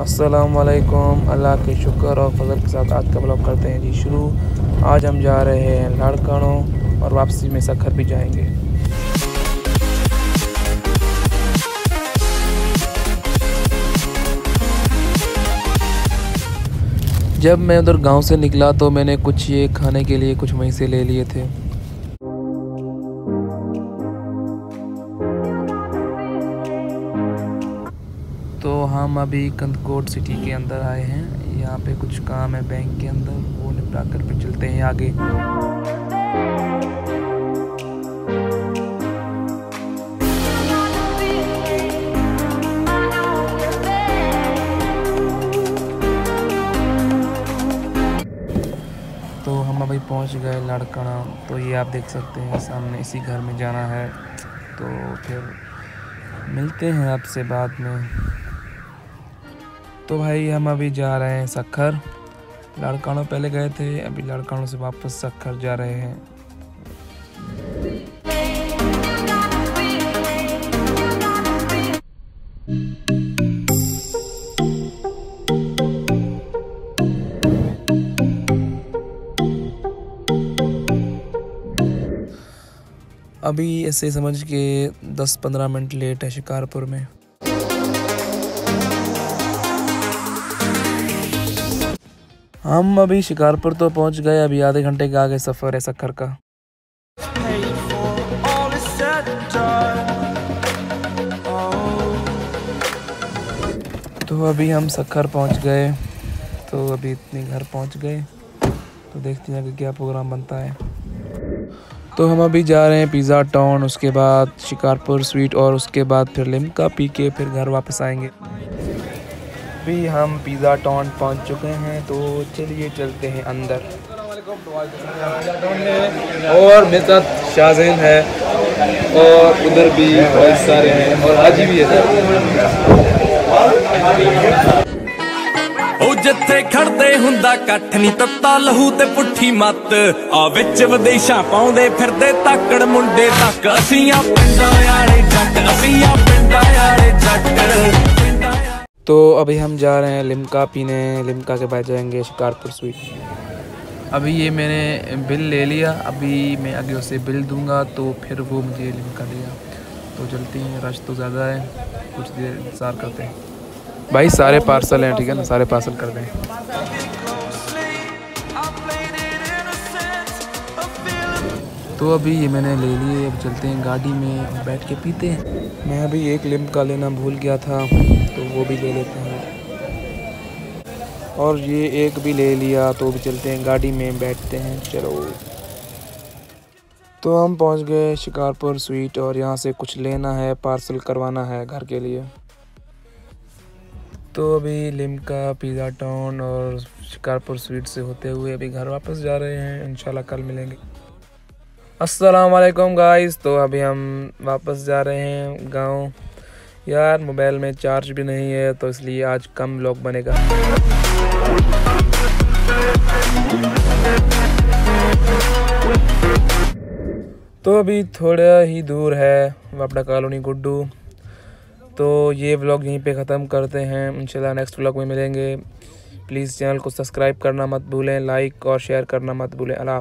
असलकुम अल्लाह के शुक्र और फजल के साथ आज का ब्लॉग करते हैं जी शुरू। आज हम जा रहे हैं लाड़कानों और वापसी में सखर भी जाएँगे। जब मैं उधर गाँव से निकला तो मैंने कुछ ये खाने के लिए कुछ वहीं से ले लिए थे। तो हम अभी कंदकोट सिटी के अंदर आए हैं। यहाँ पे कुछ काम है बैंक के अंदर, वो निपटा कर फिर चलते हैं आगे। तो हम अभी पहुँच गए लड़कना। तो ये आप देख सकते हैं, सामने इसी घर में जाना है। तो फिर मिलते हैं आपसे बाद में। तो भाई हम अभी जा रहे हैं सखर। लड़कानों पहले गए थे, अभी लड़कानों से वापस सखर जा रहे हैं। अभी ऐसे समझ के 10-15 मिनट लेट है शिकारपुर में। हम अभी शिकारपुर तो पहुँच गए, अभी आधे घंटे का आगे सफ़र है सखर का। तो अभी हम सखर पहुँच गए तो अभी इतने घर पहुँच गए तो देखते हैं कि क्या प्रोग्राम बनता है। तो हम अभी जा रहे हैं पिज़्ज़ा टाउन उसके बाद शिकारपुर स्वीट और उसके बाद फिर लिमका पी के, फिर घर वापस आएँगे। अभी हम पिज़्ज़ा टाउन पहुंच चुके हैं तो चलिए चलते हैं अंदर और मेरे साथ शाहजैन है और उधर भी बहुत सारे हैं और हाजी भी है ਉਹ ਜਿੱਥੇ ਖੜਦੇ ਹੁੰਦਾ ਇਕੱਠ ਨਹੀਂ ਤੱਤਾ ਲਹੂ ਤੇ ਪੁੱਠੀ ਮੱਤ ਆ ਵਿੱਚ ਵਿਦੇਸ਼ਾਂ ਪਾਉਂਦੇ ਫਿਰਦੇ ਤਾਕੜ ਮੁੰਡੇ ਤੱਕ ਅਸੀਂ ਆ ਪਿੰਡਾਂ ਵਾਲੇ ਜੱਟ ਅਸੀਂ ਆ ਪਿੰਡਾਂ ਵਾਲੇ ਜੱਟ ਪਿੰਡਾਂ तो अभी हम जा रहे हैं लिमका पीने, लिमका के बाद जाएँगे शिकारपुर स्वीट अभी ये मैंने बिल ले लिया, अभी मैं आगे उसे बिल दूँगा तो फिर वो मुझे लिमका देगा तो चलते हैं, रश तो ज़्यादा है, कुछ देर इंतज़ार करते हैं। भाई सारे पार्सल हैं, ठीक है ना? सारे पार्सल कर दें। तो अभी ये मैंने ले लिए, अब चलते हैं गाड़ी में और बैठ के पीते हैं। मैं अभी एक लिमका लेना भूल गया था तो वो भी ले लेते हैं। और ये एक भी ले लिया तो भी चलते हैं गाड़ी में, बैठते हैं, चलो। तो हम पहुँच गए शिकारपुर स्वीट, और यहाँ से कुछ लेना है, पार्सल करवाना है घर के लिए। तो अभी लिमका पिज़्ज़ा टाउन और शिकारपुर स्वीट से होते हुए अभी घर वापस जा रहे हैं। इंशाल्लाह कल मिलेंगे। अस्सलाम वालेकुम गाइस। तो अभी हम वापस जा रहे हैं गाँव। यार, मोबाइल में चार्ज भी नहीं है तो इसलिए आज कम लोग बनेगा। तो अभी थोड़ा ही दूर है वापड़ा कॉलोनी गुड्डू। तो ये व्लॉग यहीं पे ख़त्म करते हैं। इंशाल्लाह नेक्स्ट व्लॉग में मिलेंगे। प्लीज़ चैनल को सब्सक्राइब करना मत भूलें लाइक और शेयर करना मत भूलें। अल्लाह